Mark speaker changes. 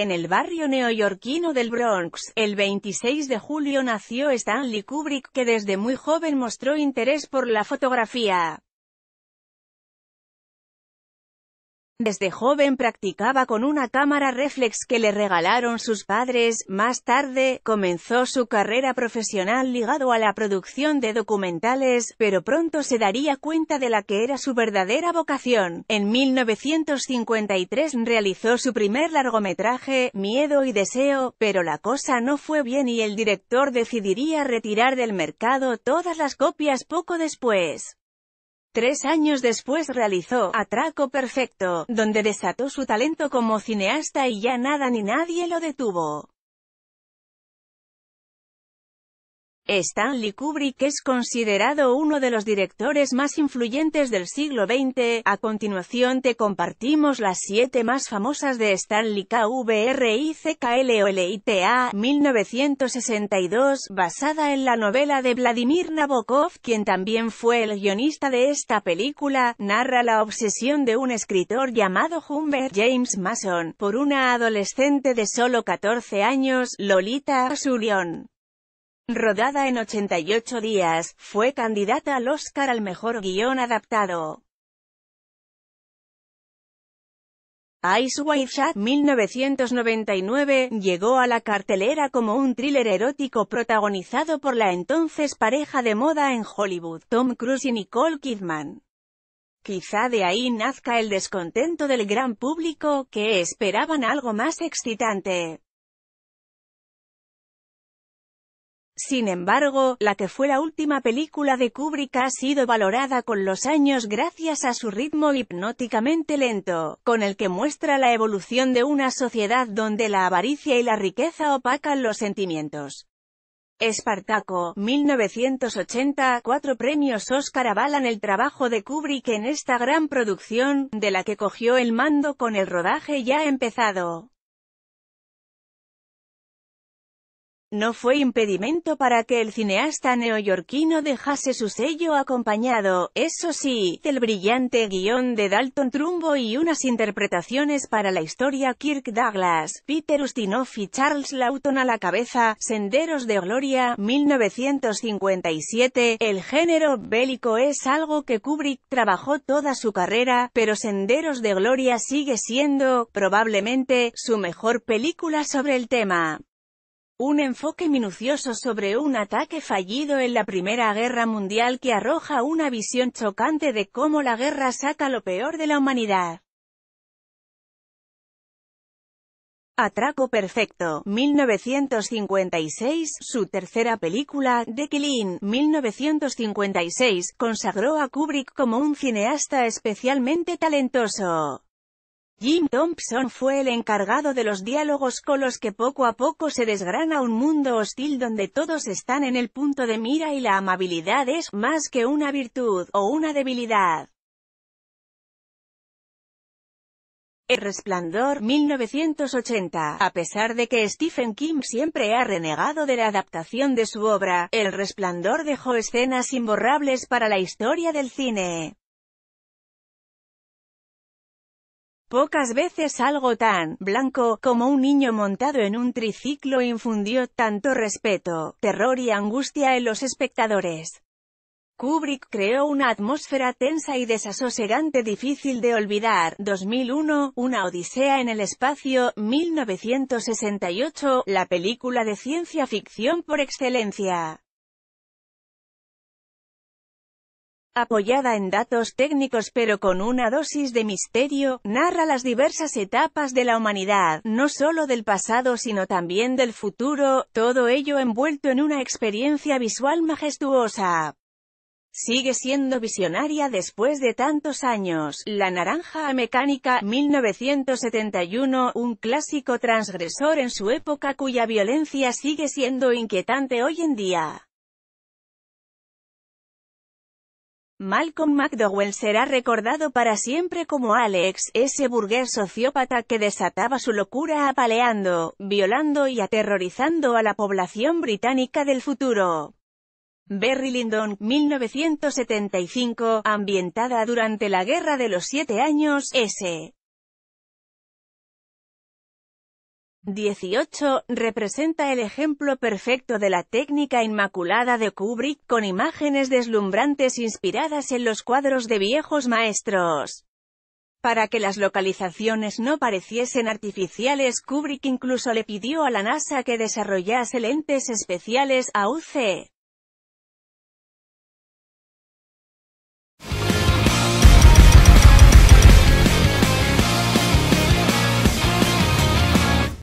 Speaker 1: En el barrio neoyorquino del Bronx, el 26 de julio nació Stanley Kubrick, que desde muy joven mostró interés por la fotografía. Desde joven practicaba con una cámara reflex que le regalaron sus padres, más tarde, comenzó su carrera profesional ligado a la producción de documentales, pero pronto se daría cuenta de la que era su verdadera vocación. En 1953 realizó su primer largometraje, Miedo y Deseo, pero la cosa no fue bien y el director decidiría retirar del mercado todas las copias poco después. Tres años después realizó Atraco Perfecto, donde desató su talento como cineasta y ya nada ni nadie lo detuvo. Stanley Kubrick es considerado uno de los directores más influyentes del siglo XX. A continuación te compartimos las siete más famosas de Stanley Kubrick 1962, basada en la novela de Vladimir Nabokov, quien también fue el guionista de esta película, narra la obsesión de un escritor llamado Humbert James Mason, por una adolescente de solo 14 años, Lolita Asurion. Rodada en 88 días, fue candidata al Oscar al mejor guion adaptado. Ice White Shot 1999 llegó a la cartelera como un thriller erótico protagonizado por la entonces pareja de moda en Hollywood, Tom Cruise y Nicole Kidman. Quizá de ahí nazca el descontento del gran público, que esperaban algo más excitante. Sin embargo, la que fue la última película de Kubrick ha sido valorada con los años gracias a su ritmo hipnóticamente lento, con el que muestra la evolución de una sociedad donde la avaricia y la riqueza opacan los sentimientos. Espartaco, 1980, cuatro premios Oscar avalan el trabajo de Kubrick en esta gran producción, de la que cogió el mando con el rodaje ya empezado. No fue impedimento para que el cineasta neoyorquino dejase su sello acompañado, eso sí, del brillante guion de Dalton Trumbo y unas interpretaciones para la historia Kirk Douglas, Peter Ustinov y Charles Lawton a la cabeza, Senderos de Gloria, 1957, el género bélico es algo que Kubrick trabajó toda su carrera, pero Senderos de Gloria sigue siendo, probablemente, su mejor película sobre el tema. Un enfoque minucioso sobre un ataque fallido en la Primera Guerra Mundial que arroja una visión chocante de cómo la guerra saca lo peor de la humanidad. Atraco Perfecto, 1956, su tercera película, The Killing, 1956, consagró a Kubrick como un cineasta especialmente talentoso. Jim Thompson fue el encargado de los diálogos con los que poco a poco se desgrana un mundo hostil donde todos están en el punto de mira y la amabilidad es, más que una virtud, o una debilidad. El Resplandor, 1980. A pesar de que Stephen King siempre ha renegado de la adaptación de su obra, El Resplandor dejó escenas imborrables para la historia del cine. Pocas veces algo tan blanco como un niño montado en un triciclo infundió tanto respeto, terror y angustia en los espectadores. Kubrick creó una atmósfera tensa y desasosegante difícil de olvidar. 2001, Una odisea en el espacio, 1968, la película de ciencia ficción por excelencia. Apoyada en datos técnicos pero con una dosis de misterio, narra las diversas etapas de la humanidad, no solo del pasado sino también del futuro, todo ello envuelto en una experiencia visual majestuosa. Sigue siendo visionaria después de tantos años. La Naranja Mecánica, 1971, un clásico transgresor en su época cuya violencia sigue siendo inquietante hoy en día. Malcolm McDowell será recordado para siempre como Alex, ese burgués sociópata que desataba su locura apaleando, violando y aterrorizando a la población británica del futuro. Berry Lyndon, 1975, ambientada durante la Guerra de los Siete Años, S. 18. Representa el ejemplo perfecto de la técnica inmaculada de Kubrick, con imágenes deslumbrantes inspiradas en los cuadros de viejos maestros. Para que las localizaciones no pareciesen artificiales, Kubrick incluso le pidió a la NASA que desarrollase lentes especiales, AUC,